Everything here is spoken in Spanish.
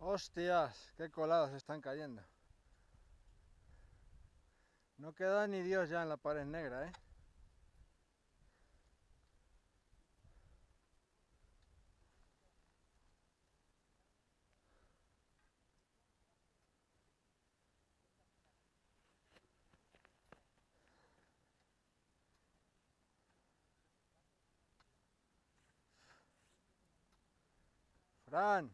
Hostias, qué colados están cayendo. No queda ni Dios ya en la pared negra, ¿eh? Fran.